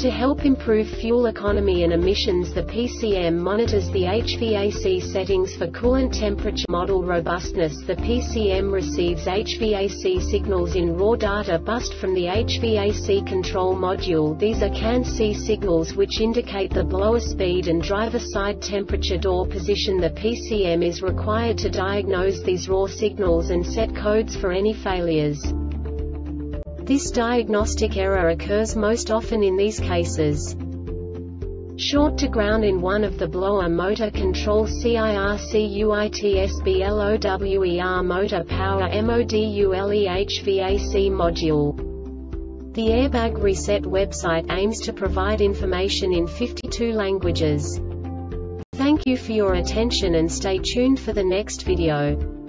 To help improve fuel economy and emissions the PCM monitors the HVAC settings for coolant temperature model robustness. The PCM receives HVAC signals in raw data bus from the HVAC control module. These are CAN-C signals which indicate the blower speed and driver side temperature door position. The PCM is required to diagnose these raw signals and set codes for any failures. This diagnostic error occurs most often in these cases. Short to ground in one of the blower motor control CIRCUITSBLOWER motor power MODULE module. The Airbag Reset website aims to provide information in 52 languages. Thank you for your attention and stay tuned for the next video.